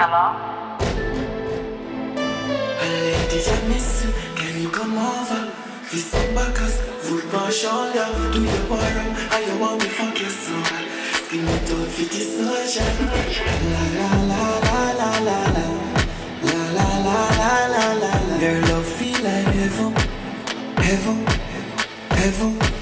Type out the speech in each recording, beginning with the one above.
Hello? Lady, I miss you. Can you come over? Feel some backers, foot my shoulder. Do you warm? I you want me fuck your soul. Skin me out fit the social. La la la la la la la. La la la la la la la. Your love feel like heaven, heaven, heaven.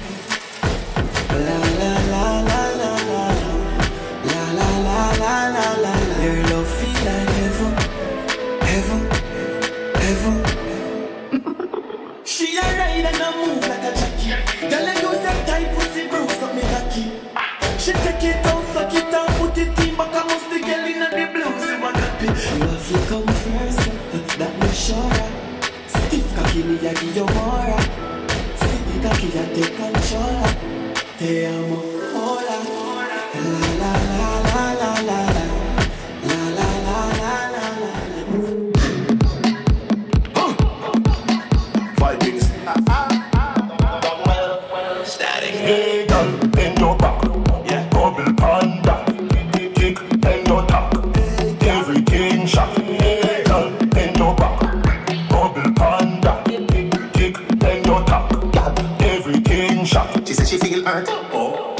She a ride and a move like a jockey. Girl, I use that tight pussy bruise up me cocky. She take it out, suck it out, put it in back. I must the girl in the blues, you a copy. You have to come first, that me sure. Stiff cocky, me a give you more. Stiff cocky, I take control. Te amo, Hey girl, bend your back. Yeah. Bubble panda. Kick, bend your tack. Everything shot. Hey bend your back. Bubble panda. Kick, bend your tack. Everything shot. She said she feel hurt. Oh.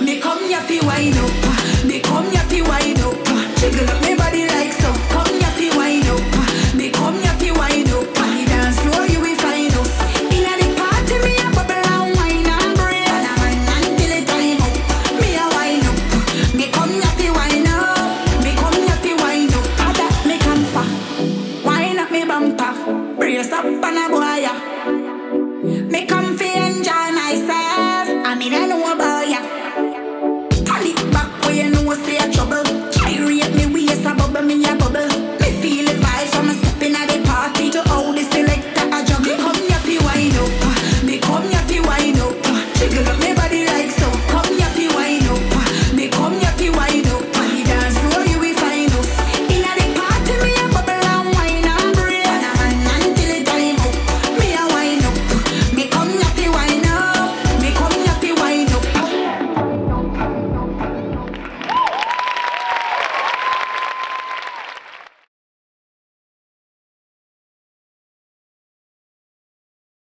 Me come here fi wind up. Charlie.